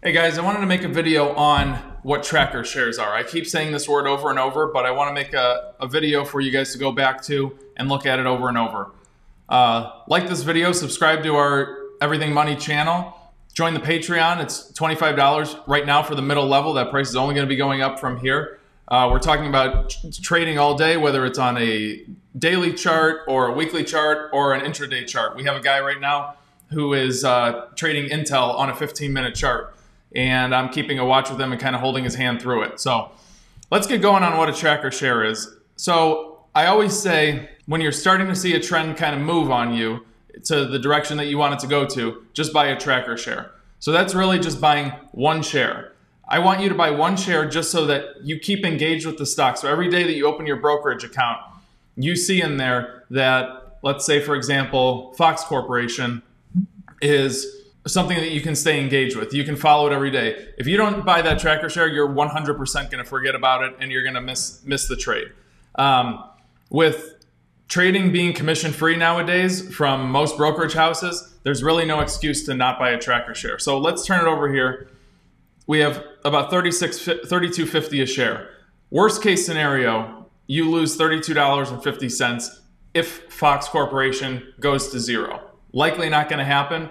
Hey guys, I wanted to make a video on what tracker shares are. I keep saying this word over and over, but I want to make a, a video for you guys to go back to and look at it over and over. Uh, like this video, subscribe to our Everything Money channel, join the Patreon. It's $25 right now for the middle level. That price is only going to be going up from here. Uh, we're talking about trading all day, whether it's on a daily chart or a weekly chart or an intraday chart. We have a guy right now who is uh, trading Intel on a 15 minute chart and I'm keeping a watch with him and kind of holding his hand through it. So let's get going on what a tracker share is. So I always say when you're starting to see a trend kind of move on you to the direction that you want it to go to, just buy a tracker share. So that's really just buying one share. I want you to buy one share just so that you keep engaged with the stock. So every day that you open your brokerage account, you see in there that, let's say, for example, Fox Corporation is something that you can stay engaged with. You can follow it every day. If you don't buy that tracker share, you're 100% going to forget about it and you're going to miss miss the trade. Um, with trading being commission free nowadays from most brokerage houses, there's really no excuse to not buy a tracker share. So let's turn it over here. We have about 36 32.50 a share. Worst case scenario, you lose $32.50 if Fox Corporation goes to zero. Likely not going to happen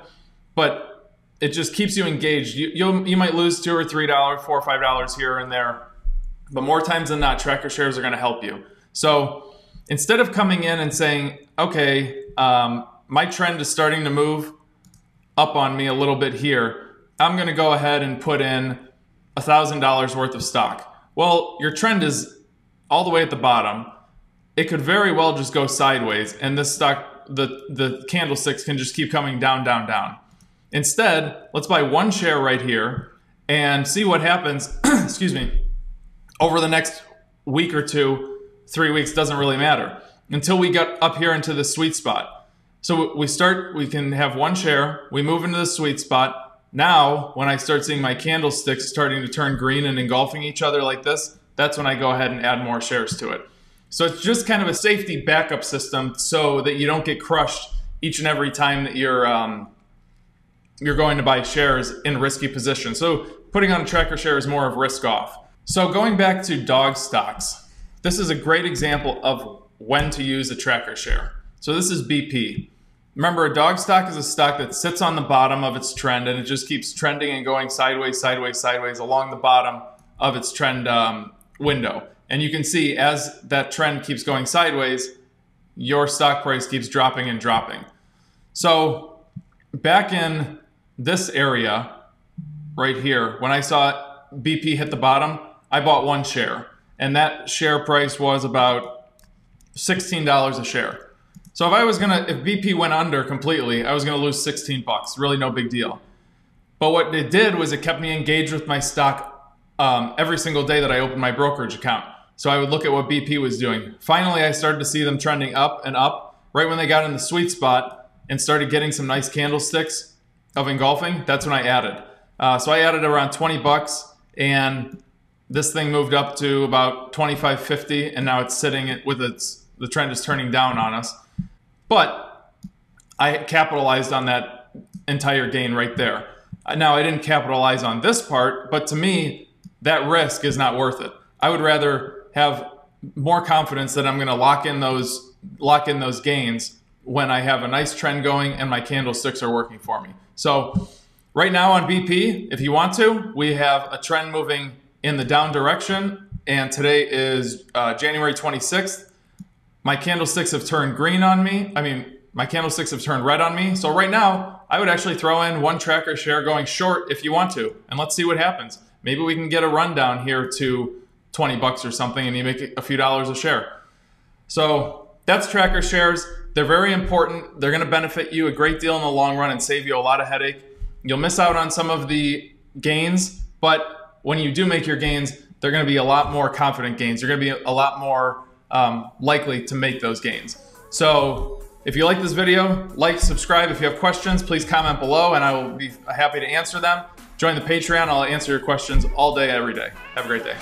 but it just keeps you engaged. You you you might lose two or three dollars, four or five dollars here and there, but more times than not, tracker shares are going to help you. So instead of coming in and saying, okay, um, my trend is starting to move up on me a little bit here, I'm going to go ahead and put in a thousand dollars worth of stock. Well, your trend is all the way at the bottom. It could very well just go sideways, and this stock, the the candlesticks can just keep coming down, down, down. Instead, let's buy one share right here and see what happens, excuse me, over the next week or two, three weeks, doesn't really matter, until we get up here into the sweet spot. So we start, we can have one share, we move into the sweet spot. Now, when I start seeing my candlesticks starting to turn green and engulfing each other like this, that's when I go ahead and add more shares to it. So it's just kind of a safety backup system so that you don't get crushed each and every time that you're um, you're going to buy shares in risky positions. So putting on a tracker share is more of risk off. So going back to dog stocks, this is a great example of when to use a tracker share. So this is BP. Remember, a dog stock is a stock that sits on the bottom of its trend and it just keeps trending and going sideways, sideways, sideways along the bottom of its trend um, window. And you can see as that trend keeps going sideways, your stock price keeps dropping and dropping. So back in this area right here, when I saw BP hit the bottom, I bought one share. And that share price was about $16 a share. So if I was gonna, if BP went under completely, I was gonna lose 16 bucks. Really no big deal. But what it did was it kept me engaged with my stock um, every single day that I opened my brokerage account. So I would look at what BP was doing. Finally, I started to see them trending up and up. Right when they got in the sweet spot and started getting some nice candlesticks, of engulfing, that's when I added. Uh, so I added around 20 bucks and this thing moved up to about 25.50 and now it's sitting with its, the trend is turning down on us. But I capitalized on that entire gain right there. Uh, now I didn't capitalize on this part, but to me, that risk is not worth it. I would rather have more confidence that I'm going to lock in those lock in those gains when I have a nice trend going and my candlesticks are working for me. So right now on BP, if you want to, we have a trend moving in the down direction. And today is uh, January 26th. My candlesticks have turned green on me. I mean, my candlesticks have turned red on me. So right now, I would actually throw in one tracker share going short if you want to. And let's see what happens. Maybe we can get a rundown here to 20 bucks or something and you make a few dollars a share. So that's tracker shares. They're very important. They're going to benefit you a great deal in the long run and save you a lot of headache. You'll miss out on some of the gains, but when you do make your gains, they're going to be a lot more confident gains. You're going to be a lot more um, likely to make those gains. So if you like this video, like, subscribe. If you have questions, please comment below and I will be happy to answer them. Join the Patreon. I'll answer your questions all day, every day. Have a great day.